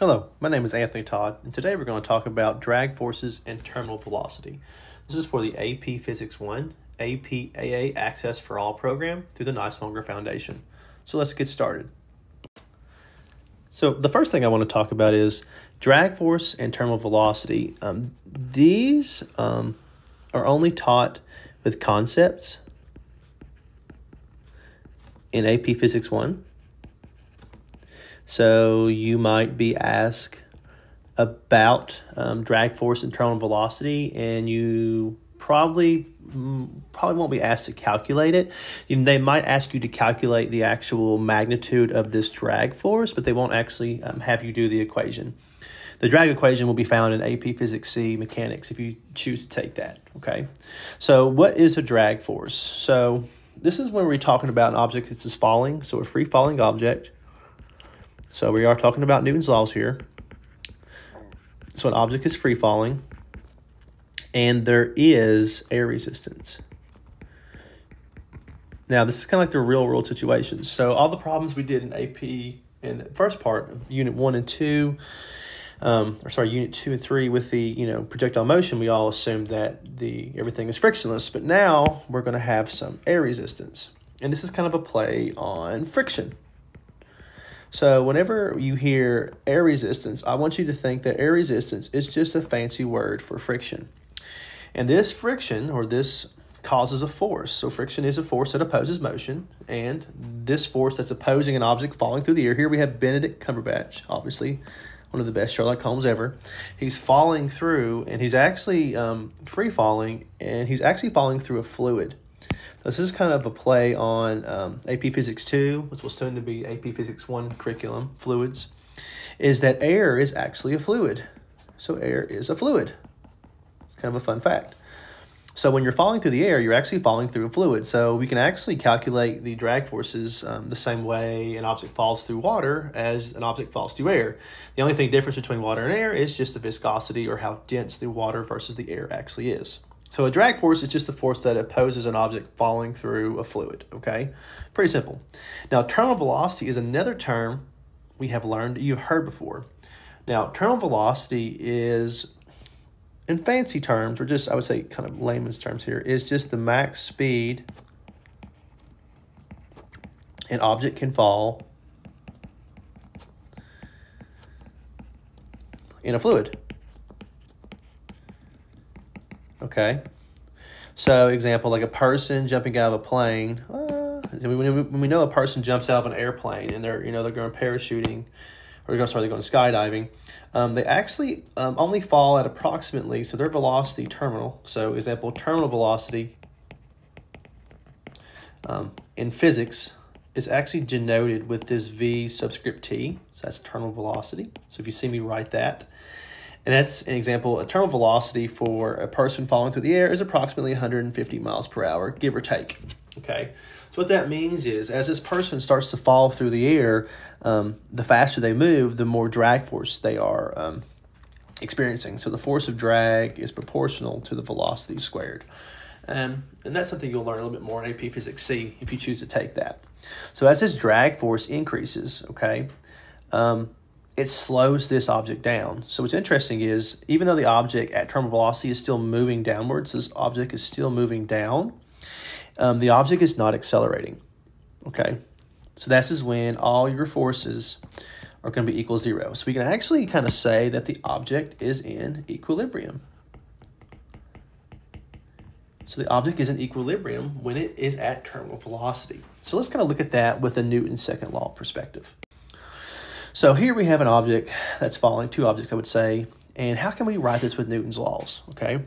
Hello, my name is Anthony Todd, and today we're going to talk about drag forces and terminal velocity. This is for the AP Physics 1 APAA Access for All program through the Niswonger Foundation. So let's get started. So the first thing I want to talk about is drag force and terminal velocity. Um, these um, are only taught with concepts in AP Physics 1 so you might be asked about um, drag force and terminal velocity, and you probably mm, probably won't be asked to calculate it. They might ask you to calculate the actual magnitude of this drag force, but they won't actually um, have you do the equation. The drag equation will be found in AP Physics C Mechanics if you choose to take that, okay? So what is a drag force? So this is when we're talking about an object that is is falling, so a free falling object so we are talking about Newton's laws here. So an object is free falling and there is air resistance. Now, this is kind of like the real world situations. So all the problems we did in AP in the first part, of unit one and two, um, or sorry, unit two and three with the, you know, projectile motion, we all assumed that the everything is frictionless, but now we're going to have some air resistance. And this is kind of a play on friction. So whenever you hear air resistance, I want you to think that air resistance is just a fancy word for friction. And this friction, or this causes a force. So friction is a force that opposes motion, and this force that's opposing an object falling through the air. Here we have Benedict Cumberbatch, obviously one of the best Sherlock Holmes ever. He's falling through, and he's actually um, free falling, and he's actually falling through a fluid. This is kind of a play on um, AP Physics 2, which will soon to be AP Physics 1 curriculum, fluids, is that air is actually a fluid. So air is a fluid. It's kind of a fun fact. So when you're falling through the air, you're actually falling through a fluid. So we can actually calculate the drag forces um, the same way an object falls through water as an object falls through air. The only thing difference between water and air is just the viscosity or how dense the water versus the air actually is. So a drag force is just a force that opposes an object falling through a fluid, okay? Pretty simple. Now, terminal velocity is another term we have learned, you've heard before. Now, terminal velocity is, in fancy terms, or just, I would say kind of layman's terms here, is just the max speed an object can fall in a fluid. Okay. So, example, like a person jumping out of a plane. Uh, when we know a person jumps out of an airplane and they're you know they're going parachuting, or they're sorry they're going skydiving, um, they actually um, only fall at approximately so their velocity terminal. So, example, terminal velocity um, in physics is actually denoted with this v subscript t. So that's terminal velocity. So if you see me write that, and that's an example, a terminal velocity for a person falling through the air is approximately 150 miles per hour, give or take. Okay, so what that means is as this person starts to fall through the air, um, the faster they move, the more drag force they are um, experiencing. So the force of drag is proportional to the velocity squared. Um, and that's something you'll learn a little bit more in AP Physics C if you choose to take that. So as this drag force increases, okay, um, it slows this object down. So what's interesting is even though the object at terminal velocity is still moving downwards, this object is still moving down, um, the object is not accelerating, okay? So this is when all your forces are going to be equal zero. So we can actually kind of say that the object is in equilibrium. So the object is in equilibrium when it is at terminal velocity. So let's kind of look at that with a Newton's second law perspective. So here we have an object that's falling, two objects I would say, and how can we write this with Newton's laws, okay?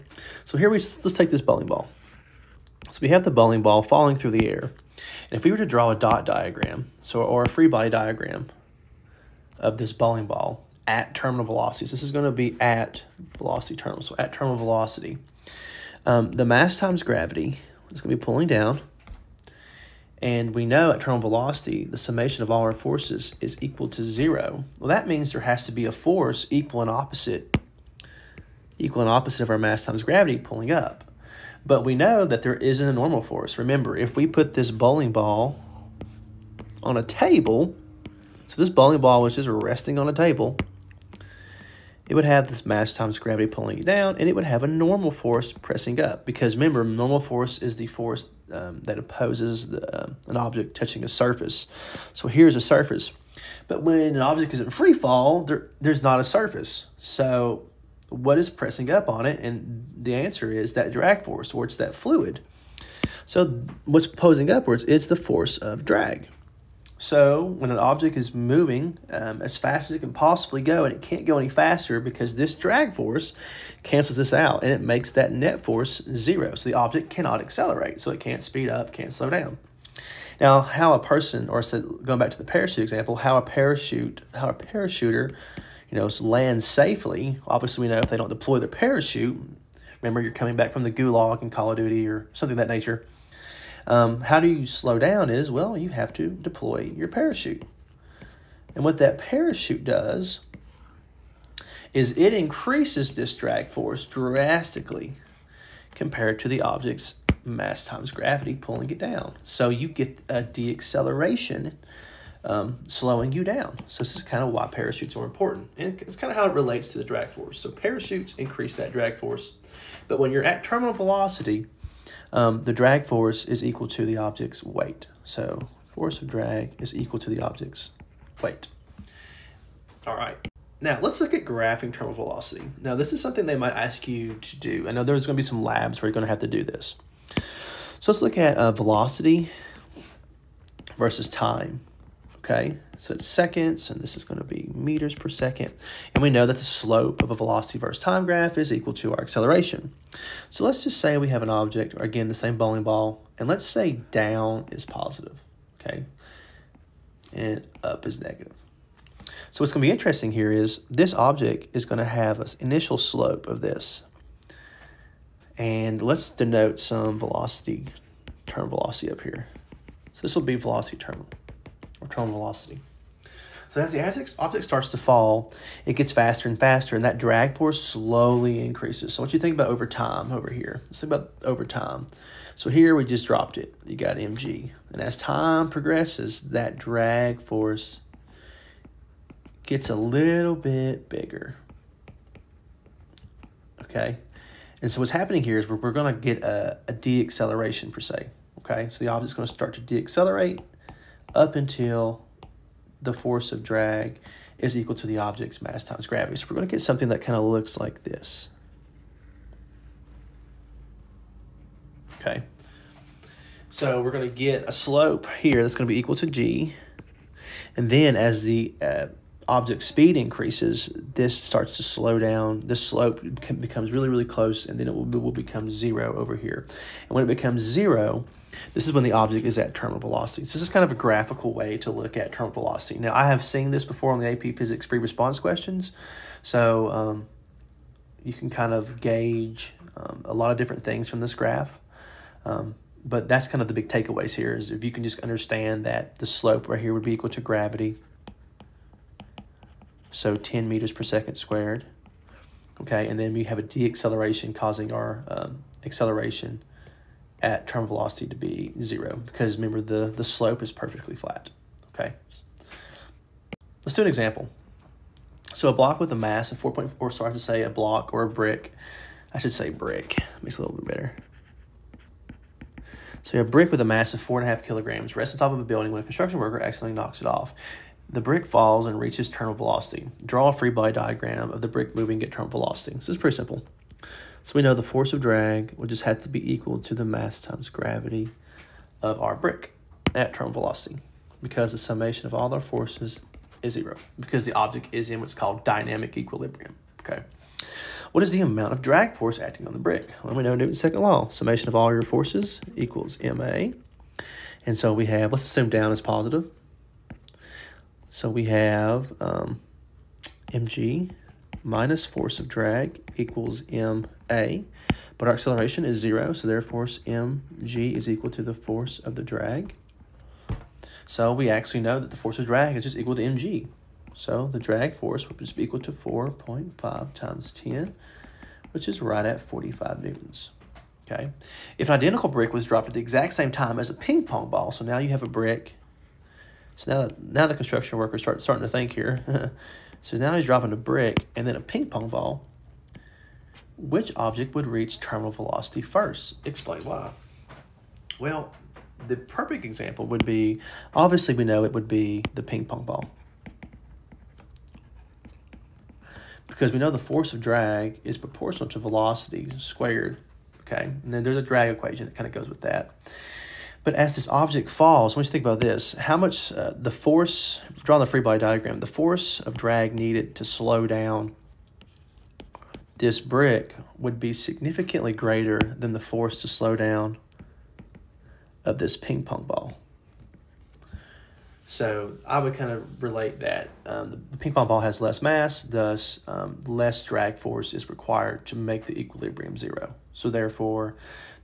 So here we, just, let's take this bowling ball. So we have the bowling ball falling through the air. And if we were to draw a dot diagram, so or a free body diagram of this bowling ball at terminal velocities, this is going to be at velocity terminal, so at terminal velocity. Um, the mass times gravity is going to be pulling down, and we know at terminal velocity, the summation of all our forces is equal to zero. Well, that means there has to be a force equal and opposite, equal and opposite of our mass times gravity pulling up. But we know that there isn't a normal force. Remember, if we put this bowling ball on a table, so this bowling ball was just resting on a table, it would have this mass times gravity pulling you down, and it would have a normal force pressing up. Because remember, normal force is the force um, that opposes the, uh, an object touching a surface. So here's a surface. But when an object is in free fall, there, there's not a surface. So what is pressing up on it? And the answer is that drag force, or it's that fluid. So what's posing upwards? It's the force of drag. So when an object is moving um, as fast as it can possibly go, and it can't go any faster because this drag force cancels this out, and it makes that net force zero. So the object cannot accelerate, so it can't speed up, can't slow down. Now, how a person, or going back to the parachute example, how a parachute, how a parachuter, you know, lands safely. Obviously, we know if they don't deploy the parachute, remember you're coming back from the gulag in Call of Duty or something of that nature um, how do you slow down is, well, you have to deploy your parachute. And what that parachute does is it increases this drag force drastically compared to the object's mass times gravity pulling it down. So you get a deacceleration um, slowing you down. So this is kind of why parachutes are important. And it's kind of how it relates to the drag force. So parachutes increase that drag force. But when you're at terminal velocity, um, the drag force is equal to the object's weight. So force of drag is equal to the object's weight. All right. Now, let's look at graphing terminal velocity. Now, this is something they might ask you to do. I know there's going to be some labs where you're going to have to do this. So let's look at uh, velocity versus time, okay? So it's seconds, and this is going to be meters per second. And we know that the slope of a velocity versus time graph is equal to our acceleration. So let's just say we have an object, or again, the same bowling ball, and let's say down is positive, okay? And up is negative. So what's going to be interesting here is this object is going to have an initial slope of this. And let's denote some velocity, term velocity up here. So this will be velocity terminal or terminal velocity. So as the object, object starts to fall, it gets faster and faster, and that drag force slowly increases. So what you think about over time over here? Let's think about over time. So here we just dropped it. You got mg. And as time progresses, that drag force gets a little bit bigger. Okay? And so what's happening here is we're, we're going to get a, a deacceleration per se. Okay? So the object's going to start to deaccelerate up until the force of drag is equal to the object's mass times gravity. So we're going to get something that kind of looks like this. Okay. So we're going to get a slope here that's going to be equal to g. And then as the uh, object speed increases, this starts to slow down. This slope becomes really, really close, and then it will, will become zero over here. And when it becomes zero, this is when the object is at terminal velocity. So this is kind of a graphical way to look at terminal velocity. Now, I have seen this before on the AP Physics free response questions. So um, you can kind of gauge um, a lot of different things from this graph. Um, but that's kind of the big takeaways here is if you can just understand that the slope right here would be equal to gravity. So 10 meters per second squared. Okay, and then we have a deacceleration causing our um, acceleration at terminal velocity to be zero because remember the, the slope is perfectly flat, okay? Let's do an example. So a block with a mass of 4.4, so I have to say a block or a brick. I should say brick, makes it a little bit better. So a brick with a mass of four and a half kilograms rests on top of a building when a construction worker accidentally knocks it off. The brick falls and reaches terminal velocity. Draw a free body diagram of the brick moving at terminal velocity. So is pretty simple. So we know the force of drag will just have to be equal to the mass times gravity of our brick at terminal velocity because the summation of all our forces is zero because the object is in what's called dynamic equilibrium. Okay. What is the amount of drag force acting on the brick? Well, we know Newton's second law. Summation of all your forces equals ma. And so we have, let's assume down is positive. So we have um, mg minus force of drag equals ma, but our acceleration is zero, so therefore mg is equal to the force of the drag. So we actually know that the force of drag is just equal to mg. So the drag force would just be equal to 4.5 times 10, which is right at 45 newtons. Okay. If an identical brick was dropped at the exact same time as a ping pong ball, so now you have a brick. So now, now the construction workers start starting to think here. So now he's dropping a brick and then a ping pong ball. Which object would reach terminal velocity first? Explain why. Well, the perfect example would be obviously we know it would be the ping pong ball. Because we know the force of drag is proportional to velocity squared. Okay, and then there's a drag equation that kind of goes with that. But as this object falls, once you think about this, how much uh, the force, draw the free body diagram, the force of drag needed to slow down this brick would be significantly greater than the force to slow down of this ping pong ball. So I would kind of relate that. Um, the ping pong ball has less mass, thus um, less drag force is required to make the equilibrium zero. So therefore,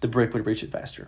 the brick would reach it faster.